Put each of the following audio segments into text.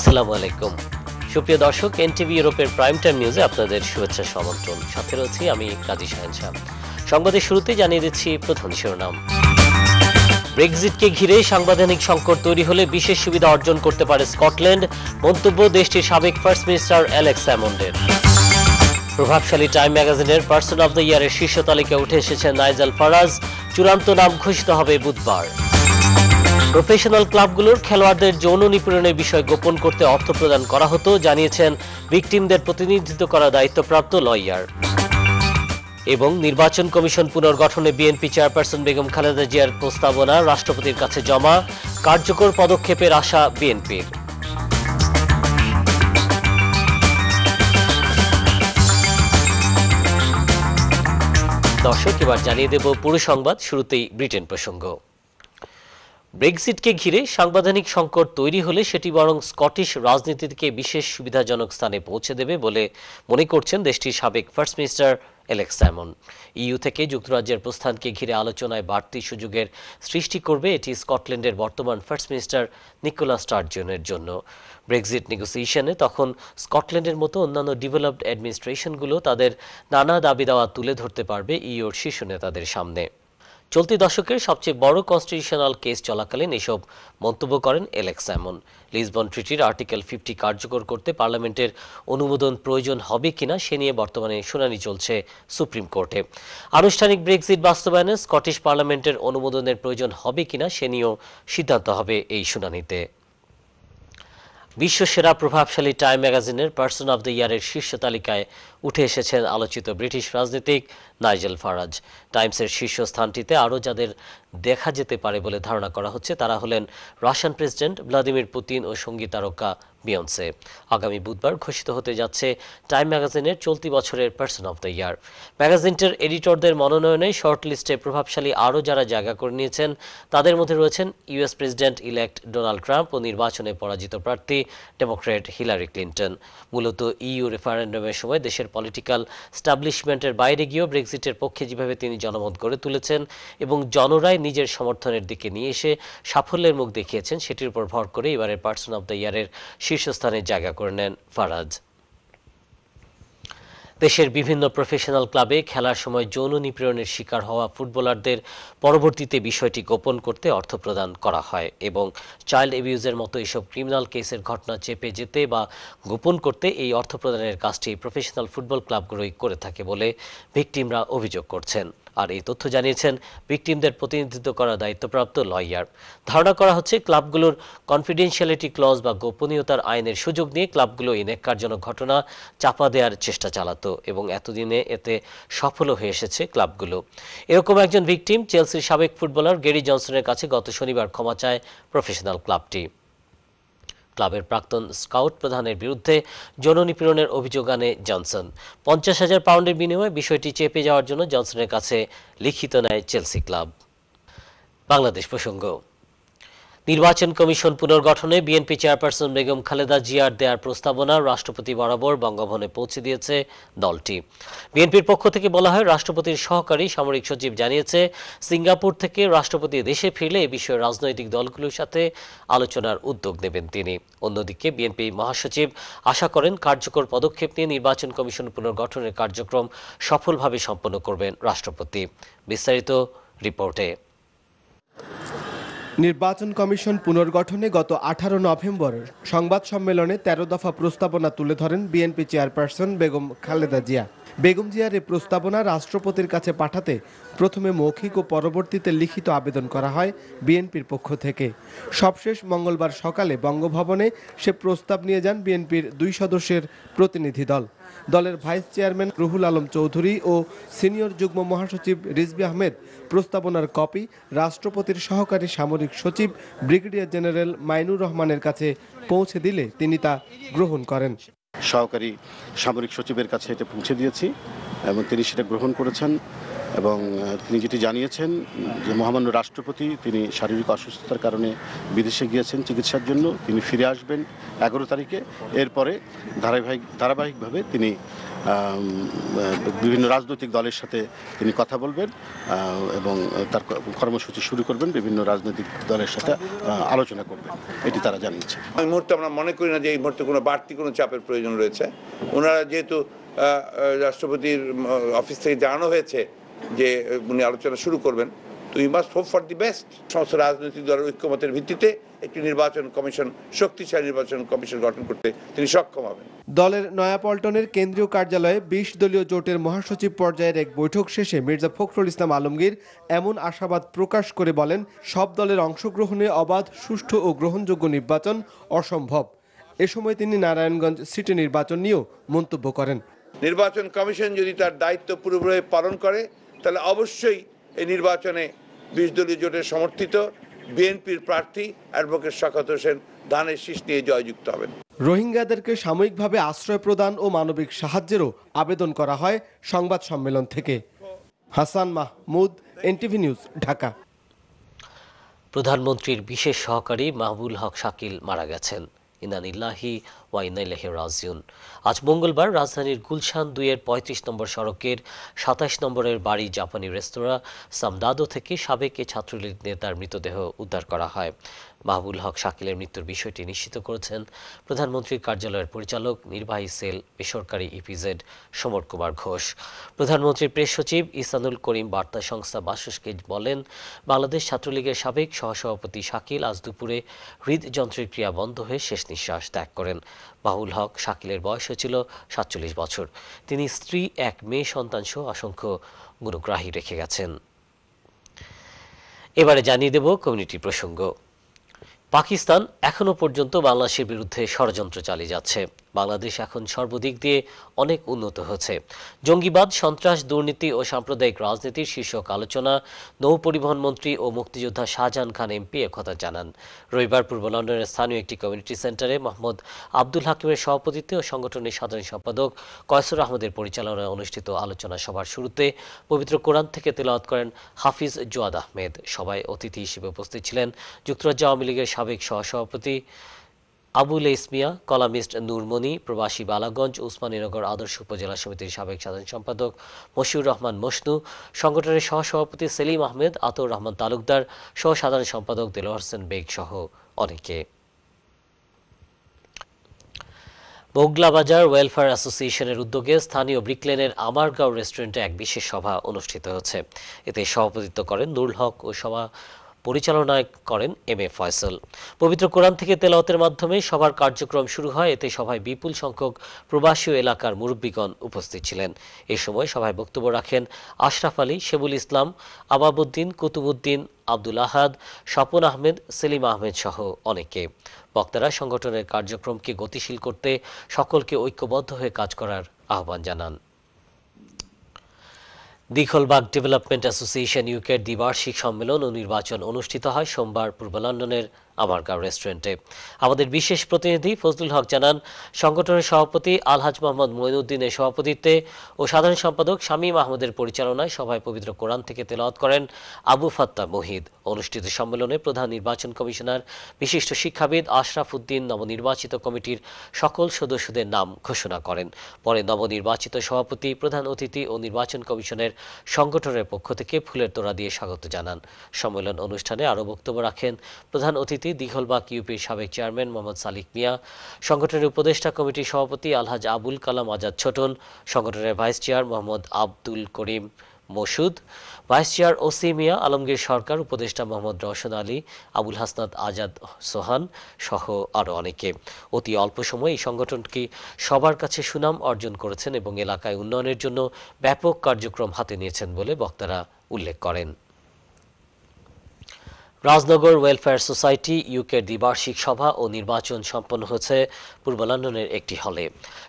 আসসালামু আলাইকুম। সুপ্রিয় দর্শক, এনটিভি ইউরোপের প্রাইম টাইম নিউজে আপনাদের শুভেচ্ছা সমন্ত্রণ সাথে রয়েছি আমি কাজী শাহেন শাহ। সংবাদের শুরুতে জানিয়ে দিচ্ছি প্রধান শিরোনাম। ব্রেক্সিটকে ঘিরে সাংবিধানিক সংকট তৈরি হলে বিশেষ সুবিধা অর্জন করতে পারে স্কটল্যান্ড, মন্তব্য দেশটির সাবেক ফার্স্ট মিনিস্টার অ্যালেক্স স্যামন্ডের প্রভাবশালী টাইম ম্যাগাজিনের পার্সন অব দ্য ইয়ারের শীর্ষ তালিকায় উঠে এসেছে নাইজাল ফারাজ। চূড়ান্ত নাম ঘোষিত হবে বুধবার। প্রফেশনাল ক্লাবগুলোর খেলোয়াড়দের যৌন নিপীড়নের বিষয় গোপন করতে অর্থ প্রদান করা হতো, জানিয়েছেন ভিকটিমদের প্রতিনিধিত্ব করা দায়িত্বপ্রাপ্ত লয়ার। এবং নির্বাচন কমিশন পুনর্গঠনে বিএনপি চেয়ারপারসন বেগম খালেদা জিয়ার প্রস্তাবনা রাষ্ট্রপতির কাছে জমা, কার্যকর পদক্ষেপের আশা বিএনপির। দর্শক, এবার জানিয়ে দেব পুরো সংবাদ, শুরুতেই ব্রিটেন প্রসঙ্গ। ব্রেক্সিটকে ঘিরে সাংবিধানিক সংকট তৈরি হলে সেটি বরং স্কটিশ রাজনীতিকে বিশেষ সুবিধাজনক স্থানে পৌঁছে দেবে বলে মনে করছেন দেশটির সাবেক first minister Alex Salmond. EU থেকে যুক্তরাজ্যের প্রস্থানকে ঘিরে আলোচনায় বাড়তি সুযোগের সৃষ্টি করবে এটি স্কটল্যান্ডের বর্তমান ফার্স্ট মিনিস্টার নিকোলা স্টার্জনের জন্য। ব্রেক্সিট নেগোসিয়েশনে তখন স্কটল্যান্ডের মতো অন্যান্য ডেভেলপড অ্যাডমিনিস্ট্রেশনগুলো তাদের নানা দাবি দাওয়া তুলে ধরতে পারবে ইইউর শীর্ষ নেতাদের সামনে। চলতি দশকের সবচেয়ে বড় কনস্টিটিউশনাল কেস চলাকালীন এসব মন্তব্য করেন এলেক্স স্যামন। লিসবন ট্রিটির আর্টিকেল ফিফটি কার্যকর করতে পার্লামেন্টের অনুমোদন প্রয়োজন হবে কিনা সে নিয়ে বর্তমানে শুনানি চলছে সুপ্রিম কোর্টে। আনুষ্ঠানিক ব্রেক্সিট বাস্তবায়নে স্কটিশ পার্লামেন্টের অনুমোদনের প্রয়োজন হবে কিনা সে নিয়েও সিদ্ধান্ত হবে এই শুনানিতে। বিশ্বসেরা প্রভাবশালী টাইম ম্যাগাজিনের পার্সন অব দ্য ইয়ারের শীর্ষ তালিকায় উঠে এসেছেন আলোচিত ব্রিটিশ রাজনীতিক নাইজেল ফারাজ। টাইমসের শীর্ষ স্থানটিতে আরও যাদের দেখা যেতে পারে বলে ধারণা করা হচ্ছে, তারা হলেন রাশিয়ান প্রেসিডেন্ট ভ্লাদিমির পুতিন ও সংগীত তারকা বিয়ন্সে। আগামী বুধবার ঘোষিত হতে যাচ্ছে টাইম ম্যাগাজিনের চলতি বছরের পার্সন অব দ্য ইয়ার। ম্যাগাজিনটির এডিটরদের মনোনয়নে শর্ট লিস্টে প্রভাবশালী আরও যারা জায়গা করে নিয়েছেন, তাদের মধ্যে রয়েছেন US president elect Donald Trump ও নির্বাচনে পরাজিত প্রার্থী ডেমোক্রেট হিলারি ক্লিন্টন। মূলত ইইউ রেফারেন্ডামের সময় দেশের পলিটিক্যাল স্টাবলিশমেন্টের বাইরে গিয়েও ব্রেক্সিটের পক্ষে যেভাবে তিনি জনমত গড়ে তুলেছেন এবং জনরাই নিজের সমর্থনের দিকে নিয়ে এসে সাফল্যের মুখ দেখিয়েছেন, সেটির উপর ভর করে এবারের পার্সন অব দ্য ইয়ারের শীর্ষস্থানে জায়গা করে নেন ফারাজ। দেশের বিভিন্ন প্রফেশনাল ক্লাবে খেলার সময় যৌন নিপীড়নের শিকার হওয়া ফুটবলারদের পরবর্তীতে বিষয়টি গোপন করতে অর্থ প্রদান করা হয় এবং চাইল্ড অ্যাবিউজের মতো এসব ক্রিমিনাল কেসের ঘটনা চেপে যেতে বা গোপন করতে এই অর্থ প্রদানের কাজটি প্রফেশনাল ফুটবল ক্লাবগুলোই করে থাকে বলে ভিকটিমরা অভিযোগ করছেন। আর এই তথ্য জানিয়েছেন ভিকটিমদের প্রতিনিধিত্ব করা দায়িত্বপ্রাপ্ত লয়ার। ধারণা করা হচ্ছে ক্লাবগুলোর কনফিডেন্সিয়ালিটি ক্লজ বা গোপনীয়তার আইনের সুযোগ নিয়ে ক্লাবগুলো এই নেককারজনক ঘটনা চাপা দেওয়ার চেষ্টা চালাতো এবং এতদিনে এতে সফলও হয়ে এসেছে ক্লাবগুলো। এরকম একজন ভিকটিম চেলসির সাবেক ফুটবলার গেরি জনসনের কাছে গত শনিবার ক্ষমা চায় প্রফেশনাল ক্লাবটি। ক্লাবের প্রাক্তন স্কাউট প্রধানের বিরুদ্ধে যৌন নিপীড়নের অভিযোগ আনে জনসন। পঞ্চাশ হাজার পাউন্ডের বিনিময়ে বিষয়টি চেপে যাওয়ার জন্য জনসনের কাছে লিখিত নেয় চেলসি ক্লাব। বাংলাদেশ প্রসঙ্গ। নির্বাচন কমিশন পুনর্গঠনে বিএনপি চেয়ারপারসন বেগম খালেদা জিয়ার দেয়ার প্রস্তাবনা রাষ্ট্রপতি বরাবর বঙ্গভবনে পৌঁছে দিয়েছে দলটি। বিএনপির পক্ষ থেকে বলা হয়, রাষ্ট্রপতির সহকারী সামরিক সচিব জানিয়েছে, সিঙ্গাপুর থেকে রাষ্ট্রপতি দেশে ফিরলে এ বিষয়ে রাজনৈতিক দলগুলোর সাথে আলোচনার উদ্যোগ নেবেন তিনি। অন্যদিকে বিএনপি মহাসচিব আশা করেন, কার্যকর পদক্ষেপ নিয়ে নির্বাচন কমিশন পুনর্গঠনের কার্যক্রম সফলভাবে সম্পন্ন করবেন রাষ্ট্রপতি। বিস্তারিত রিপোর্টে। নির্বাচন কমিশন পুনর্গঠনে গত আঠারো নভেম্বর সংবাদ সম্মেলনে তেরো দফা প্রস্তাবনা তুলে ধরেন বিএনপি চেয়ারপারসন বেগম খালেদা জিয়া। বেগম জিয়ার এই প্রস্তাবনা রাষ্ট্রপতির কাছে পাঠাতে প্রথমে মৌখিক ও পরবর্তীতে লিখিত আবেদন করা হয় বিএনপির পক্ষ থেকে। সবশেষ মঙ্গলবার সকালে বঙ্গভবনে সে প্রস্তাব নিয়ে যান বিএনপির দুই সদস্যের প্রতিনিধি দল। দলের ভাইস চেয়ারম্যান রুহুল আলম চৌধুরী ও সিনিয়র যুগ্ম মহাসচিব রিজবি আহমেদ, প্রস্তাবনার কপি রাষ্ট্রপতির সহকারী সামরিক সচিব ব্রিগেডিয়ার জেনারেল মাইনুর রহমানের কাছে পৌঁছে দিলে তিনি তা গ্রহণ করেন। সহকারী সামরিক সচিবের কাছে এটা পৌঁছে দিয়েছি এবং তিনি সেটা গ্রহণ করেছেন। এবং তিনি যেটি জানিয়েছেন যে মহামান্য রাষ্ট্রপতি তিনি শারীরিক অসুস্থতার কারণে বিদেশে গিয়েছেন চিকিৎসার জন্য, তিনি ফিরে আসবেন এগারো তারিখে। এরপরে ধারাবাহিক, ধারাবাহিকভাবে তিনি বিভিন্ন রাজনৈতিক দলের সাথে তিনি কথা বলবেন এবং তার কর্মসূচি শুরু করবেন, বিভিন্ন রাজনৈতিক দলের সাথে আলোচনা করবেন। এটি তারা জানিয়েছে। এই মুহূর্তে আমরা মনে করি না যে এই মুহূর্তে কোনো বাড়তি কোনো চাপের প্রয়োজন রয়েছে। ওনারা যেহেতু রাষ্ট্রপতির অফিস থেকে জানানো হয়েছে যে উনি আলোচনা শুরু করবেন তো you must hope for the best সমস্ত রাজনৈতিক দলের ঐক্যমতের ভিত্তিতে একটি নির্বাচন কমিশন শক্তিশালী নির্বাচন কমিশন গঠন করতে তিনি সক্ষম হবেন। দলের নয়াপল্টনের কেন্দ্রীয় কার্যালয়ে বিশ দলীয় জোটের মহাসচিব পর্যায়ের এক বৈঠক শেষে মির্জা ফখরুল ইসলাম আলমগীর এমন আশাবাদ প্রকাশ করে বলেন সব দলের অংশগ্রহণে অবাধ সুষ্ঠু ও গ্রহণযোগ্য নির্বাচন অসম্ভব। এ সময় তিনি নারায়ণগঞ্জ সিটি নির্বাচন নিয়েও মন্তব্য করেন। নির্বাচন কমিশন যদি তার দায়িত্ব পুরোপুরি পালন করে তাহলে অবশ্যই এই নির্বাচনে বিশ দলীয় জোটের সমর্থিত বিএনপির প্রার্থী অ্যাডভোকেট শকত হোসেন ধানের শীষ নিয়ে জয়যুক্ত হবেন। রোহিঙ্গাদেরকে সাময়িকভাবে আশ্রয় প্রদান ও মানবিক সাহায্যেরও আবেদন করা হয় সংবাদ সম্মেলন থেকে। Hasan Mahmud NTV news Dhaka. প্রধানমন্ত্রীর বিশেষ সহকারী মাহবুল হক শাকিল মারা গেছেন। ইনানিল্লাহি ওয়া ইনাইলাহি রাজিউন। আজ মঙ্গলবার রাজধানীর গুলশান দুইয়ের পঁয়ত্রিশ নম্বর সড়কের সাতাশ নম্বরের বাড়ি জাপানি রেস্তোরাঁ সামদাদো থেকে সাবেক এ ছাত্রলীগ নেতার মৃতদেহ উদ্ধার করা হয়। মাহবুল হক শাকিলের মৃত্যুর বিষয়টি নিশ্চিত করেছেন। প্রধানমন্ত্রীর কার্যালয়ের পরিচালক, নির্বাহী সেল বেসরকারি ইপিজেড সমর কুমার ঘোষ। প্রধানমন্ত্রীর প্রেস সচিব ইসানুল করিম বার্তা সংস্থা বাসসকে বলেন, বাংলাদেশ ছাত্রলীগের সাবেক সহসভাপতি শাকিল আজ দুপুরে হৃদযন্ত্রের ক্রিয়া বন্ধ হয়ে শেষ নিঃশ্বাস ত্যাগ করেন। বাহুল হক শাকিলের বয়স হয়েছিল সাতচল্লিশ বছর। তিনি স্ত্রী, এক মেয়ে, সন্তান সহ অসংখ্য গুণগ্রাহী রেখে গেছেন। এবারে জানিয়ে দেব কমিউনিটি প্রসঙ্গ। পাকিস্তান এখনও পর্যন্ত বাংলাদেশের বিরুদ্ধে ষড়যন্ত্র চালিয়ে যাচ্ছে। বাংলাদেশ এখন সর্বদিক দিয়ে অনেক উন্নত হয়েছে জঙ্গিবাদ, সন্ত্রাস, দুর্নীতি ও সাম্প্রদায়িক রাজনীতির শীর্ষক আলোচনা নৌ পরিবহন মন্ত্রী ও মুক্তিযোদ্ধা শাহজাহান খান এমপি একথা জানান। রবিবার পূর্ব লন্ডনের স্থানীয় একটি কমিউনিটি সেন্টারে মোহাম্মদ আব্দুল হাকিমের সভাপতিত্বে ও সংগঠনের সাধারণ সম্পাদক কয়সুর আহমদের পরিচালনায় অনুষ্ঠিত আলোচনা সভার শুরুতে পবিত্র কোরআন থেকে তেলাওয়াত করেন হাফিজ জোয়াদ আহমেদ। সবাই অতিথি হিসেবে উপস্থিত ছিলেন যুক্তরাজ্য আওয়ামী লীগের সাবেক সহসভাপতি আবুল ইসমিয়া, কলামিস্ট নূরমণি, প্রবাসী বালাগঞ্জ উসমানীনগর আদর্শ উপজেলা সমিতির সাবেক সাধারণ সম্পাদক মশিউর রহমান মসনু সংগঠনের সহসভাপতি সেলিম আহমেদ আতর রহমান তালুকদার সহ সাধারণ সম্পাদক দেলোয়ার হোসেন বেগ সহ অনেকে। বগলা বাজার ওয়েলফেয়ার অ্যাসোসিয়েশনের উদ্যোগে স্থানীয় ব্রিকলেনের আমারগাঁও রেস্টুরেন্টে এক বিশেষ সভা অনুষ্ঠিত হচ্ছে এতে সভাপতিত্ব করেন নুরুল হক ও সভা পরিচালনা করেন এম এ ফয়সল। পবিত্র কোরআন থেকে তেলাওয়াতের মাধ্যমে সভার কার্যক্রম শুরু হয়, এতে সভায় বিপুল সংখ্যক প্রবাসী এলাকার মুরব্বীগণ উপস্থিত ছিলেন। এ সময় সভায় বক্তব্য রাখেন আশরাফ আলী, শেবুল ইসলাম আবাবুদ্দিন কুতুবুদ্দিন আব্দুল আহাদ, স্বপন আহমেদ, সেলিম আহমেদ সহ অনেকে। বক্তারা সংগঠনের কার্যক্রমকে গতিশীল করতে সকলকে ঐক্যবদ্ধ হয়ে কাজ করার আহ্বান জানান। দীঘলবাগ ডেভেলপমেন্ট অ্যাসোসিয়েশন ইউকের দ্বিবার্ষিক সম্মেলন ও নির্বাচন অনুষ্ঠিত হয় সোমবার পূর্ব লন্ডনের আমারগাঁও রেস্টুরেন্টে। আমাদের বিশেষ প্রতিনিধি ফজলুল হক জানান, সংগঠনের সভাপতি আলহাজ মোহাম্মদ মঈনুদ্দিনের সভাপতিত্বে ও সাধারণ সম্পাদক শামীম আহমদের পরিচালনায় সভায় পবিত্র কোরআন থেকে তেলাওয়াত করেন আবু ফাত্তা মহিদ। অনুষ্ঠিত সম্মেলনে প্রধান নির্বাচন কমিশনার, বিশিষ্ট শিক্ষাবিদ আশরাফ উদ্দিন নবনির্বাচিত কমিটির সকল সদস্যদের নাম ঘোষণা করেন। পরে নবনির্বাচিত সভাপতি, প্রধান অতিথি ও নির্বাচন কমিশনের সংগঠনের পক্ষ থেকে ফুলের তোড়া দিয়ে স্বাগত জানান। সম্মেলন অনুষ্ঠানে আরও বক্তব্য রাখেন প্রধান অতিথি দীঘলবাগ ইউপির সাবেক চেয়ারম্যান মোহাম্মদ সালিক মিয়া, সংগঠনের উপদেষ্টা কমিটির সভাপতি আলহাজ আবুল কালাম আজাদ ছোটন, সংগঠনের vice chair Mohammad Abdul Karim Masud vice chair Osi Mia, Alamgir Sarkar, উপদেষ্টা মোহাম্মদ রওশন আলী, আবুল হাসনাত আজাদ সোহান সহ আরও অনেকে। অতি অল্প সময়ে এই সংগঠনটি সবার কাছে সুনাম অর্জন করেছেন এবং এলাকায় উন্নয়নের জন্য ব্যাপক কার্যক্রম হাতে নিয়েছেন বলে বক্তারা উল্লেখ করেন। রাজনগর ওয়েলফেয়ার সোসাইটি ইউকের দ্বিবার্ষিক সভা ও নির্বাচন সম্পন্ন হয়েছে পূর্ব লন্ডনের একটি হলে।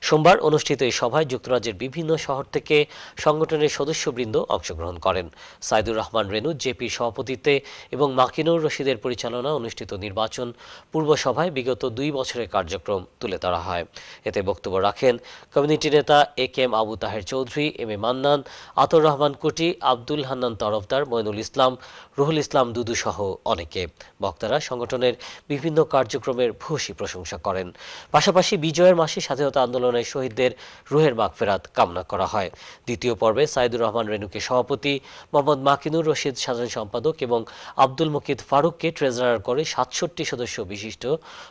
সোমবার অনুষ্ঠিত এই সভায় যুক্তরাজ্যের বিভিন্ন শহর থেকে সংগঠনের সদস্যবৃন্দ অংশগ্রহণ করেন। সাইদুর রহমান রেনু জেপির সভাপতিত্বে এবং মাকিনুর রশিদের পরিচালনা অনুষ্ঠিত নির্বাচন পূর্ব সভায় বিগত দুই বছরের কার্যক্রম তুলে ধরা হয়। এতে বক্তব্য রাখেন কমিউনিটি নেতা A K M Abu Taher Chowdhury, M A Mannan Atar Rahman Kuti, Abdul Hannan Tarafdar, Moinul Islam, Ruhul ইসলাম দুদু সহ অনেকে বক্তারা সংগঠনের বিভিন্ন কার্যক্রমের ভূয়সী প্রশংসা করেন। পাশাপাশি বিজয়ের মাসে স্বাধীনতা আন্দোলনের শহীদদের রুহের মাগফেরাত কামনা করা হয়। দ্বিতীয় পর্বে সাইদুর রহমান রেনুকে সভাপতি, মোহাম্মদ মাকিনুর রশিদ সাধারণ সম্পাদক এবং আব্দুল মুকিদ ফারুককে ট্রেজারার করে সাতষট্টি সদস্য বিশিষ্ট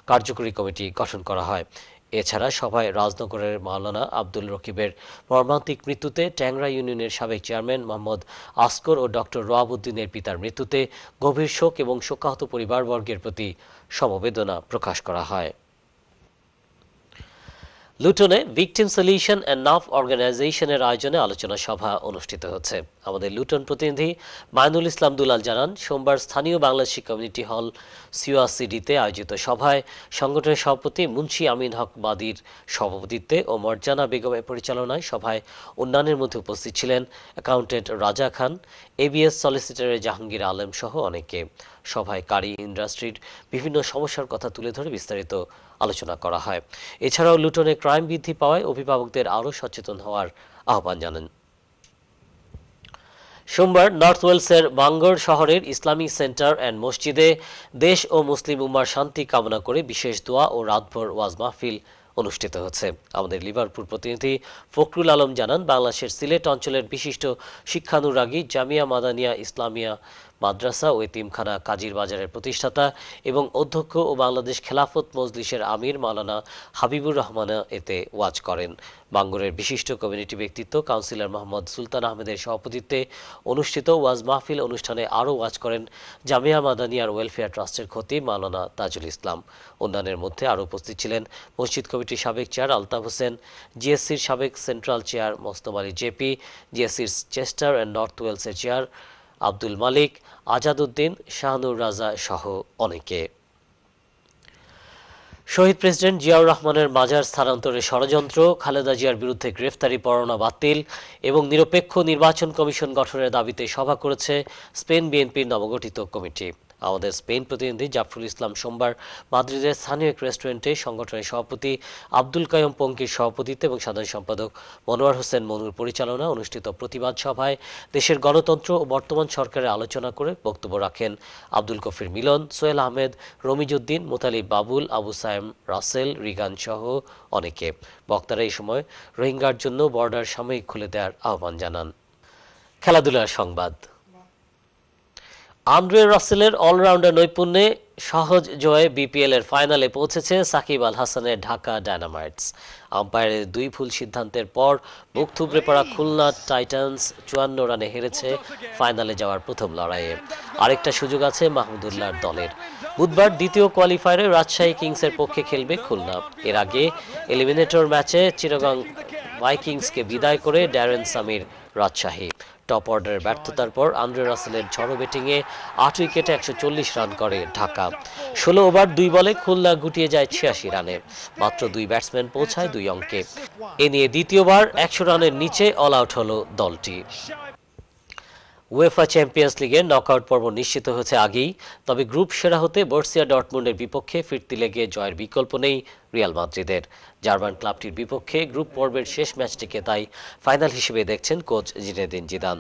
কার্যকরী কমিটি গঠন করা হয়। এছাড়া সভায় রাজনগরের মাওলানা আব্দুল রকিবের মর্মান্তিক মৃত্যুতে ট্যাংরা ইউনিয়নের সাবেক চেয়ারম্যান মোহাম্মদ আসকর ও ডক্টর রোয়াবুদ্দিনের পিতার মৃত্যুতে গভীর শোক এবং শোকাহত পরিবারবর্গের প্রতি সমবেদনা প্রকাশ করা হয়। লুটনে ভিকটিম সলিউশন অ্যান্ড নাফ অর্গানাইজেশনের আয়োজনে আলোচনা সভা অনুষ্ঠিত হচ্ছে। আমাদের লুটন প্রতিনিধি মাইনুল ইসলাম দুলাল জানান, সোমবার স্থানীয় বাংলাদেশি কমিউনিটি হল সিওয়াসিডিতে আয়োজিত সভায় সংগঠনের সভাপতি মুন্সি আমিন হক বাদীর সভাপতিত্বে ও মর্জানা বেগমের পরিচালনায় সভায় অন্যান্যের মধ্যে উপস্থিত ছিলেন অ্যাকাউন্টেন্ট রাজা খান, এবিএস সলিসিটরের জাহাঙ্গীর আলম সহ অনেকে। সভায় কারি ইন্ডাস্ট্রির বিভিন্ন সমস্যার কথা তুলে ধরে বিস্তারিত আলোচনা করা হয়। এছাড়াও লুটনে ক্রাইম বৃদ্ধি পাওয়ায় অভিভাবকদের আরও সচেতন হওয়ার আহ্বান জানান। সোমবার নর্থ ওয়েলসের বাঙ্গর শহরের ইসলামিক সেন্টার অ্যান্ড মসজিদে দেশ ও মুসলিম উম্মার শান্তি কামনা করে বিশেষ দোয়া ও রাতভর ওয়াজ মাহফিল অনুষ্ঠিত হচ্ছে। আমাদের লিভারপুর প্রতিনিধি ফখরুল আলম জানান, বাংলাদেশের সিলেট অঞ্চলের বিশিষ্ট শিক্ষানুরাগী জামিয়া মাদানিয়া ইসলামিয়া মাদ্রাসা ও এতিমখানা কাজীর বাজারের প্রতিষ্ঠাতা এবং অধ্যক্ষ ও বাংলাদেশ খেলাফত মজলিসের আমির মাওলানা হাবিবুর রহমান এতে ওয়াজ করেন। বাঙ্গুরের বিশিষ্ট কমিউনিটি ব্যক্তিত্ব কাউন্সিলর মোহাম্মদ সুলতান আহমেদের সভাপতিত্বে অনুষ্ঠিত ওয়াজ মাহফিল অনুষ্ঠানে আরও ওয়াজ করেন জামিয়া মাদানিয়ার ওয়েলফেয়ার ট্রাস্টের খতিব মাওলানা তাজুল ইসলাম। অন্যান্যের মধ্যে আরও উপস্থিত ছিলেন মসজিদ কমিটির সাবেক চেয়ার আলতাফ হোসেন, জিএসসির সাবেক central chair Mostom Ali JP, জিএসসির Chester and North ওয়েলসের চেয়ার আব্দুল মালিক, আজাদউদ্দিন, শাহনুর রাজা সহ অনেকে। শহীদ প্রেসিডেন্ট জিয়াউর রহমানের মাজার স্থানান্তরের ষড়যন্ত্র, খালেদা জিয়ার বিরুদ্ধে গ্রেফতারি পরোয়ানা বাতিল এবং নিরপেক্ষ নির্বাচন কমিশন গঠনের দাবিতে সভা করেছে স্পেন বিএনপির নবগঠিত কমিটি। আমাদের স্পেন প্রতিনিধি জাফরুল ইসলাম সোমবার মাদ্রিদের স্থানীয় এক রেস্টুরেন্টে সংগঠনের সভাপতি আব্দুল কায়ম পঙ্কির সভাপতিত্বে এবং সাধারণ সম্পাদক মনোয়ার হোসেন মনুর পরিচালনা অনুষ্ঠিত প্রতিবাদ সভায় দেশের গণতন্ত্র ও বর্তমান সরকারের আলোচনা করে বক্তব্য রাখেন আব্দুল কফির মিলন, সোহেল আহমেদ রমিজুদ্দিন মোতালিব বাবুল, আবু সায়েম রাসেল, রিগান সহ অনেকে। বক্তারা এই সময় রোহিঙ্গার জন্য বর্ডার সাময়িক খুলে দেওয়ার আহ্বান জানান। খেলাধুলার সংবাদ। আন্দ্রে রাসেলের অলরাউন্ডার নৈপুণ্যে সহজ জয়ে বিপিএল এর ফাইনালে পৌঁছেছে সাকিব আল হাসানের ঢাকা ডায়নামাইটস। আম্পায়ারের দুই ভুল সিদ্ধান্তের পর মুখ থুবড়ে পড়া খুলনা টাইটান্স চুয়ান্ন রানে হেরেছে ফাইনালে যাওয়ার প্রথম লড়াইয়ে। আরেকটা সুযোগ আছে মাহমুদুল্লাহর দলের। বুধবার দ্বিতীয় কোয়ালিফায়ারে রাজশাহী কিংসের পক্ষে খেলবে খুলনা। এর আগে এলিমিনেটর ম্যাচে চিরগং ভাইকিংসকে বিদায় করে ড্যারেন সামির রাজশাহী। টপ অর্ডারের ব্যর্থতার পর আন্দ্রে রাসেলের ঝড়ো ব্যাটিংয়ে আট উইকেটে একশো রান করে ঢাকা। ষোলো ওভার, দুই বলে খুলনা গুটিয়ে যায় ছিয়াশি রানে। মাত্র দুই ব্যাটসম্যান পৌঁছায় দুই অঙ্কে। এ নিয়ে দ্বিতীয়বার একশো রানের নিচে অল আউট হলো দলটি। উয়েফা চ্যাম্পিয়ন্স লিগের নকআউট পর্ব নিশ্চিত হয়েছে আগেই, তবে গ্রুপ সেরা হতে বর্সিয়া ডটমুন্ডের বিপক্ষে ফিরতি লেগে জয়ের বিকল্প নেই রিয়াল মাদ্রিদের। জার্মান ক্লাবটির বিপক্ষে গ্রুপ পর্বের শেষ ম্যাচটিকে তাই ফাইনাল হিসেবে দেখছেন কোচ জিনেদিন জিদান।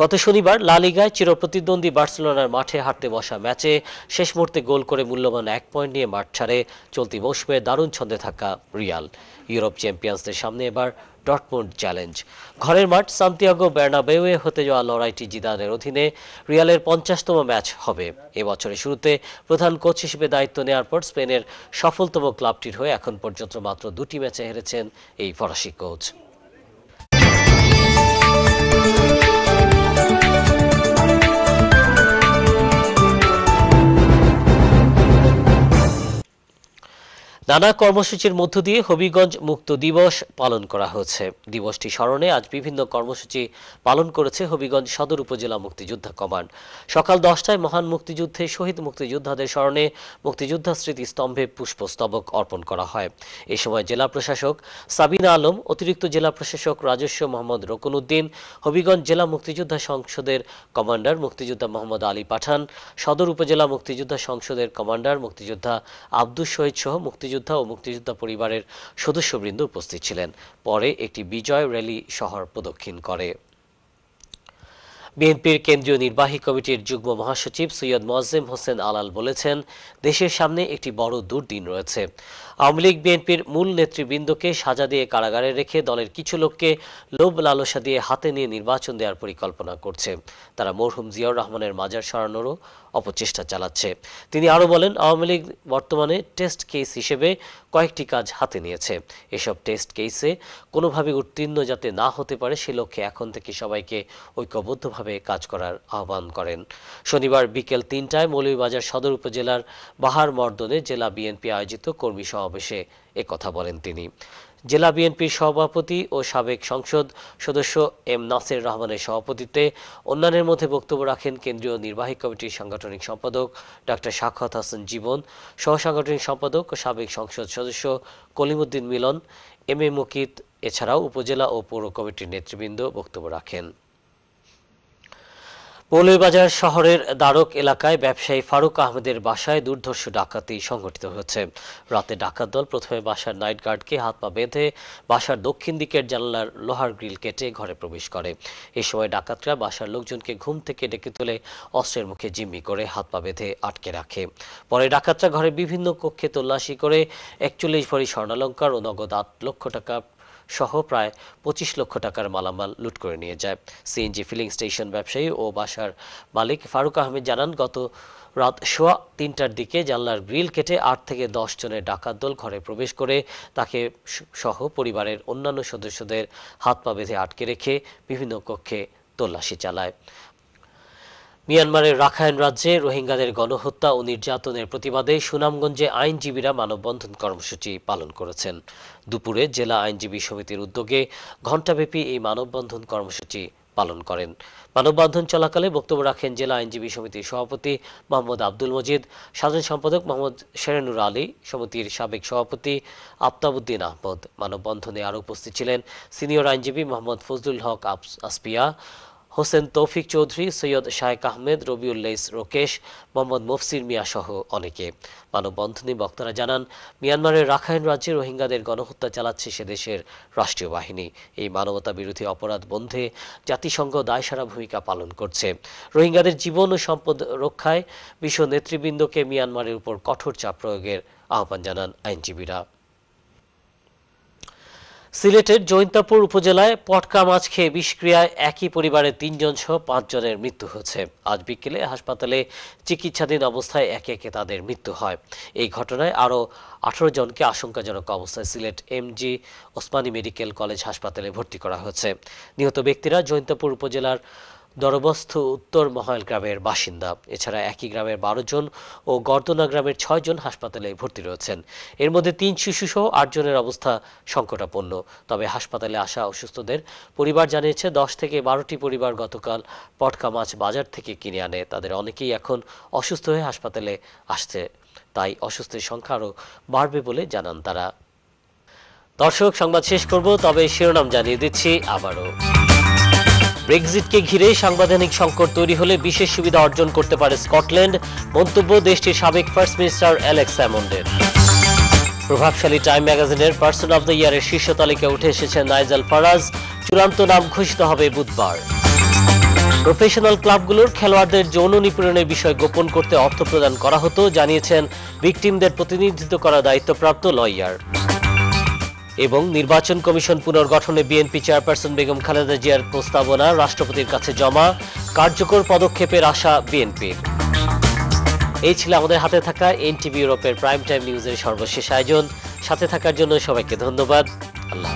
গত শনিবার লা লিগায় চিরপ্রতিদ্বন্দ্বী বার্সেলোনার মাঠে হারতে বসা ম্যাচে শেষ মুহূর্তে গোল করে মূল্যবান এক পয়েন্ট নিয়ে মাঠ ছাড়ে চলতি মৌসুমে দারুণ ছন্দে থাকা রিয়াল। ইউরোপ চ্যাম্পিয়ন্সদের সামনে এবার ডটমুন্ড চ্যালেঞ্জ। ঘরের মাঠ সান্তিয়াগো বের্নাবেউয়ে হতে যাওয়া লড়াইটি জিদানের অধীনে রিয়ালের পঞ্চাশতম ম্যাচ হবে। এবছরের শুরুতে প্রধান কোচ হিসেবে দায়িত্ব নেওয়ার পর স্পেনের সফলতম ক্লাবটির হয়ে এখন পর্যন্ত মাত্র দুটি ম্যাচে হেরেছেন এই ফরাসি কোচ। নানা কর্মসূচির মধ্য দিয়ে হবিগঞ্জ মুক্ত দিবস পালন করা হয়েছে। দিবসটি স্মরণে আজ বিভিন্ন কর্মসূচি পালন করেছে হবিগঞ্জ সদর উপজেলা মুক্তিযোদ্ধা কমান্ড। সকাল দশটায় মহান মুক্তিযুদ্ধে শহীদ মুক্তিযোদ্ধাদের স্মরণে মুক্তিযোদ্ধা স্মৃতিস্তম্ভে পুষ্পস্তবক অর্পণ করা হয়। এ সময় জেলা প্রশাসক সাবিনা আলম, অতিরিক্ত জেলা প্রশাসক রাজস্ব মোহাম্মদ রকুনউদ্দিন হবিগঞ্জ জেলা মুক্তিযোদ্ধা সংসদের কমান্ডার মুক্তিযোদ্ধা মোহাম্মদ আলী পাঠান, সদর উপজেলা মুক্তিযোদ্ধা সংসদের কমান্ডার মুক্তিযোদ্ধা আব্দুস শহীদ সহ মুক্তিযোদ্ধা ও মুক্তিযোদ্ধা পরিবারের সদস্যবৃন্দ উপস্থিত ছিলেন। পরে একটি বিজয় র্যালি শহর প্রদক্ষিণ করে। বিএনপির কেন্দ্রীয় নির্বাহী কমিটির যুগ্ম মহাসচিব সৈয়দ মোয়াজ্জেম হোসেন আলাল বলেছেন, দেশের সামনে একটি বড় দুর্দিন রয়েছে। আওয়ামী লীগ, বিএনপির মূল নেতৃবৃন্দকে সাজা দিয়ে কারাগারে রেখে দলের কিছু লোককে লোভ লালসা দিয়ে হাতে নিয়ে নির্বাচন দেওয়ার পরিকল্পনা করছে। তারা মরহুম জিয়াউর রহমানের মাজার সরানোরও অপচেষ্টা চালাচ্ছে। তিনি আরও বলেন, আওয়ামী লীগ বর্তমানে টেস্ট কেস হিসেবে কয়েকটি কাজ হাতে নিয়েছে। এসব টেস্ট কেসে কোনোভাবে উত্তীর্ণ যাতে না হতে পারে, সে লক্ষ্যে এখন থেকে সবাইকে ঐক্যবদ্ধভাবে কাজ করার আহ্বান করেন। শনিবার বিকেল তিনটায় মৌলভীবাজার সদর উপজেলার বাহার মর্দনে জেলা বিএনপি আয়োজিত কর্মী সমাবেশে একথা বলেন তিনি। জেলা বিএনপির সভাপতি ও সাবেক সংসদ সদস্য এম নাসির রহমানের সভাপতিত্বে অন্যান্যের মধ্যে বক্তব্য রাখেন কেন্দ্রীয় নির্বাহী কমিটির সাংগঠনিক সম্পাদক ডক্টর সাক্ষাৎ হাসান জীবন, সহসাংগঠনিক সম্পাদক ও সাবেক সংসদ সদস্য কলিমুদ্দিন মিলন, এম এ মুকিত, এছাড়াও উপজেলা ও পৌর কমিটির নেতৃবৃন্দ বক্তব্য রাখেন। মৌলভীবাজার শহরের দ্বারক এলাকায় ব্যবসায়ী ফারুক আহমেদের বাসায় দুর্ধর্ষ ডাকাতি সংঘটিত হয়েছে। রাতে ডাকাত দল প্রথমে বাসার নাইট গার্ডকে হাত পা বেঁধে বাসার দক্ষিণ দিকের জানলার লোহার গ্রিল কেটে ঘরে প্রবেশ করে। এ সময় ডাকাতরা বাসার লোকজনকে ঘুম থেকে ডেকে তুলে অস্ত্রের মুখে জিম্মি করে হাত পা বেঁধে আটকে রাখে। পরে ডাকাতরা ঘরে বিভিন্ন কক্ষে তল্লাশি করে একচল্লিশ ভরি স্বর্ণালঙ্কার ও নগদ আট লক্ষ টাকা সহ প্রায় পঁচিশ লক্ষ টাকার মালামাল লুট করে নিয়ে যায়। সিএনজি ফিলিং স্টেশন ব্যবসায়ী ও বাসার মালিক ফারুক আহমেদ জানান, গত রাত সোয়া তিনটার দিকে জানলার গ্রিল কেটে আট থেকে দশ জনের ডাকাত দল ঘরে প্রবেশ করে তাকে সহ পরিবারের অন্যান্য সদস্যদের হাত পা বেঁধে আটকে রেখে বিভিন্ন কক্ষে তল্লাশি চালায়। মিয়ানমারের রাখাইন রাজ্যে রোহিঙ্গাদের গণহত্যা ও নির্যাতনের প্রতিবাদে সুনামগঞ্জে আইনজীবীরা মানববন্ধন কর্মসূচি পালন করেছেন। দুপুরে জেলা আইনজীবী সমিতির উদ্যোগে ঘণ্টাব্যাপী এই মানববন্ধন কর্মসূচি পালন করেন। মানববন্ধন চলাকালে বক্তব্য রাখেন জেলা আইনজীবী সমিতির সভাপতি মোহাম্মদ আব্দুল মজিদ, সাধারণ সম্পাদক মোহাম্মদ শেরেনুর আলী, সমিতির সাবেক সভাপতি আফতাবুদ্দিন আহমদ। মানববন্ধনে আরও উপস্থিত ছিলেন সিনিয়র আইনজীবী মোহাম্মদ ফজলুল হক আসপিয়া হোসেন তৌফিক চৌধুরী, সৈয়দ শায়েক আহমেদ রবিউল্লাইস রোকেশ, মোহাম্মদ মফসির মিয়া সহ অনেকে। মানববন্ধনে বক্তারা জানান, মিয়ানমারের রাখাইন রাজ্যে রোহিঙ্গাদের গণহত্যা চালাচ্ছে সে দেশের রাষ্ট্রীয় বাহিনী। এই মানবতা বিরোধী অপরাধ বন্ধে জাতিসংঘ দায়সারা ভূমিকা পালন করছে। রোহিঙ্গাদের জীবন ও সম্পদ রক্ষায় বিশ্ব নেতৃবৃন্দকে মিয়ানমারের উপর কঠোর চাপ প্রয়োগের আহ্বান জানান আইনজীবীরা। সিলেটের জৈন্তাপুর উপজেলায় পটকা মাছ খেয়ে বিষক্রিয়ায় একই পরিবারের তিনজন সহ পাঁচজনের মৃত্যু হয়েছে। আজ বিকেলে হাসপাতালে চিকিৎসাধীন অবস্থায় একে একে তাদের মৃত্যু হয়। এই ঘটনায় আরও আঠারো জনকে আশঙ্কাজনক অবস্থায় Sylhet MG Osmani medical college হাসপাতালে ভর্তি করা হয়েছে। নিহত ব্যক্তিরা জৈন্তাপুর উপজেলার দরবস্থ উত্তর মহাল গ্রামের বাসিন্দা। এছাড়া একই গ্রামের বারো জন ও গর্দনা গ্রামের ছয় জন হাসপাতালে ভর্তি রয়েছেন। এর মধ্যে তিন শিশু সহ আট জনের অবস্থা সংকটাপন্ন। তবে হাসপাতালে আসা অসুস্থদের পরিবার জানিয়েছে, দশ থেকে বারোটি পরিবার গতকাল পটকা মাছ বাজার থেকে কিনে আনে। তাদের অনেকেই এখন অসুস্থ হয়ে হাসপাতালে আসছে। তাই অসুস্থের সংখ্যা আরও বাড়বে বলে জানান তারা। দর্শক, সংবাদ শেষ করব, তবে শিরোনাম জানিয়ে দিচ্ছি আবারও। ব্রেক্সিটকে ঘিরে সাংবিধানিক সংকট তৈরি হলে বিশেষ সুবিধা অর্জন করতে পারে স্কটল্যান্ড, মন্তব্য দেশটির সাবেক ফার্স্ট মিনিস্টার অ্যালেক্স স্যামন্ডের প্রভাবশালী টাইম ম্যাগাজিনের পার্সন অব দ্য ইয়ারের শীর্ষ তালিকায় উঠে এসেছেন নাইজাল ফারাজ। চূড়ান্ত নাম ঘোষিত হবে বুধবার। প্রফেশনাল ক্লাবগুলোর খেলোয়াড়দের যৌন নিপীড়নের বিষয় গোপন করতে অর্থ প্রদান করা হতো, জানিয়েছেন ভিকটিমদের প্রতিনিধিত্ব করা দায়িত্বপ্রাপ্ত লয়ার। এবং নির্বাচন কমিশন পুনর্গঠনে বিএনপি চেয়ারপারসন বেগম খালেদা জিয়ার প্রস্তাবনা রাষ্ট্রপতির কাছে জমা, কার্যকর পদক্ষেপের আশা বিএনপির। এই ছিল আমাদের হাতে থাকা এনটিভি ইউরোপের প্রাইম টাইম নিউজের সর্বশেষ আয়োজন। সাথে থাকার জন্য সবাইকে ধন্যবাদ। আল্লাহ